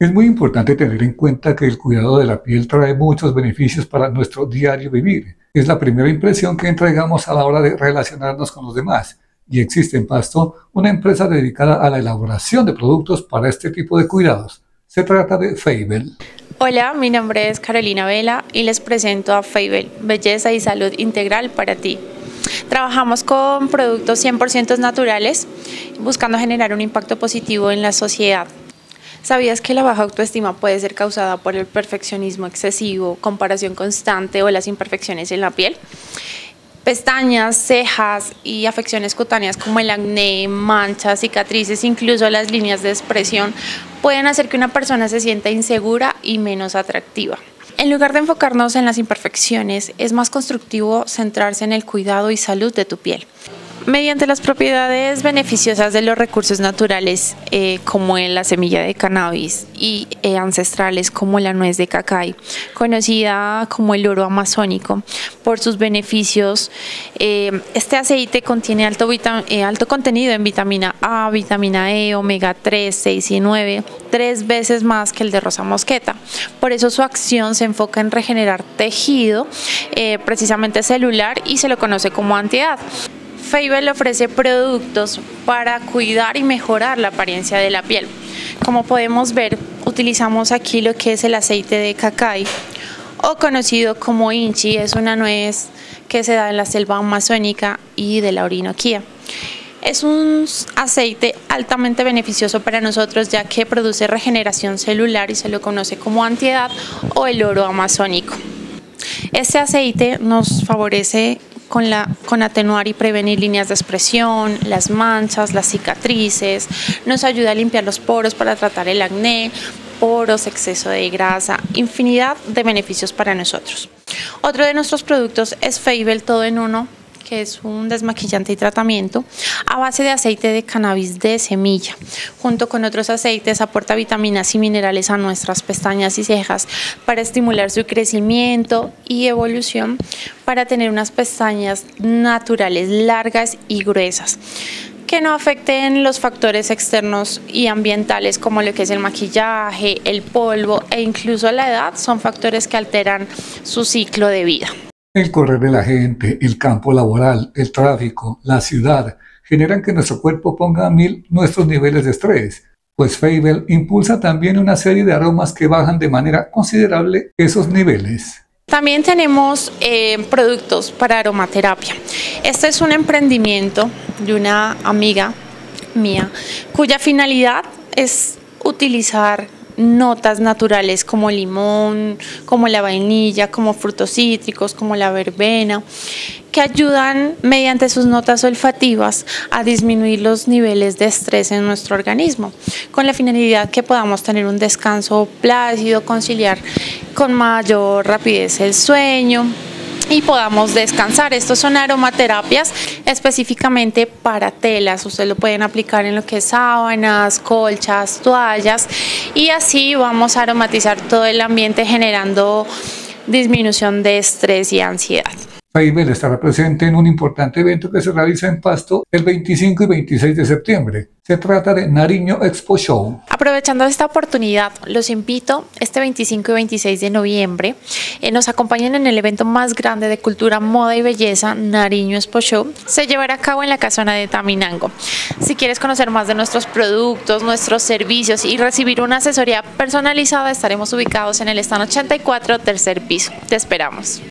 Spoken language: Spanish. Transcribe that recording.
Es muy importante tener en cuenta que el cuidado de la piel trae muchos beneficios para nuestro diario vivir. Es la primera impresión que entregamos a la hora de relacionarnos con los demás. Y existe en Pasto una empresa dedicada a la elaboración de productos para este tipo de cuidados. Se trata de Fable. Hola, mi nombre es Carolina Vela y les presento a Fable, Belleza y Salud Integral para ti. Trabajamos con productos 100% naturales, buscando generar un impacto positivo en la sociedad. ¿Sabías que la baja autoestima puede ser causada por el perfeccionismo excesivo, comparación constante o las imperfecciones en la piel? Pestañas, cejas y afecciones cutáneas como el acné, manchas, cicatrices, incluso las líneas de expresión pueden hacer que una persona se sienta insegura y menos atractiva. En lugar de enfocarnos en las imperfecciones, es más constructivo centrarse en el cuidado y salud de tu piel. Mediante las propiedades beneficiosas de los recursos naturales, eh, como en la semilla de cannabis, y eh, ancestrales como la nuez de cacay, conocida como el oro amazónico, por sus beneficios, eh, este aceite contiene alto, alto contenido en vitamina A, vitamina E, omega 3, 6 y 9, tres veces más que el de rosa mosqueta. Por eso su acción se enfoca en regenerar tejido, precisamente celular, y se lo conoce como antiedad. Fable ofrece productos para cuidar y mejorar la apariencia de la piel. Como podemos ver, utilizamos aquí lo que es el aceite de cacay o conocido como inchi, es una nuez que se da en la selva amazónica y de la Orinoquía. Es un aceite altamente beneficioso para nosotros ya que produce regeneración celular y se lo conoce como antiedad o el oro amazónico. Este aceite nos favorece con, la, con atenuar y prevenir líneas de expresión, las manchas, las cicatrices, nos ayuda a limpiar los poros para tratar el acné, poros, exceso de grasa, infinidad de beneficios para nosotros. Otro de nuestros productos es Fable Todo en Uno, que es un desmaquillante y tratamiento a base de aceite de cannabis de semilla. Junto con otros aceites aporta vitaminas y minerales a nuestras pestañas y cejas para estimular su crecimiento y evolución para tener unas pestañas naturales, largas y gruesas que no afecten los factores externos y ambientales como lo que es el maquillaje, el polvo e incluso la edad son factores que alteran su ciclo de vida. El correr de la gente, el campo laboral, el tráfico, la ciudad, generan que nuestro cuerpo ponga a mil nuestros niveles de estrés, pues Fable impulsa también una serie de aromas que bajan de manera considerable esos niveles. También tenemos eh, productos para aromaterapia. Este es un emprendimiento de una amiga mía cuya finalidad es utilizar notas naturales como limón, como la vainilla, como frutos cítricos, como la verbena, que ayudan mediante sus notas olfativas a disminuir los niveles de estrés en nuestro organismo, con la finalidad que podamos tener un descanso plácido, conciliar con mayor rapidez el sueño, y podamos descansar. Estos son aromaterapias específicamente para telas. Ustedes lo pueden aplicar en lo que es sábanas, colchas, toallas y así vamos a aromatizar todo el ambiente generando disminución de estrés y ansiedad. Fable estará presente en un importante evento que se realiza en Pasto el 25 y 26 de septiembre. Se trata de Nariño Expo Show. Aprovechando esta oportunidad, los invito este 25 y 26 de noviembre. Eh, nos acompañen en el evento más grande de cultura, moda y belleza, Nariño Expo Show. Se llevará a cabo en la casona de Taminango. Si quieres conocer más de nuestros productos, nuestros servicios y recibir una asesoría personalizada, estaremos ubicados en el stand 84, tercer piso. Te esperamos.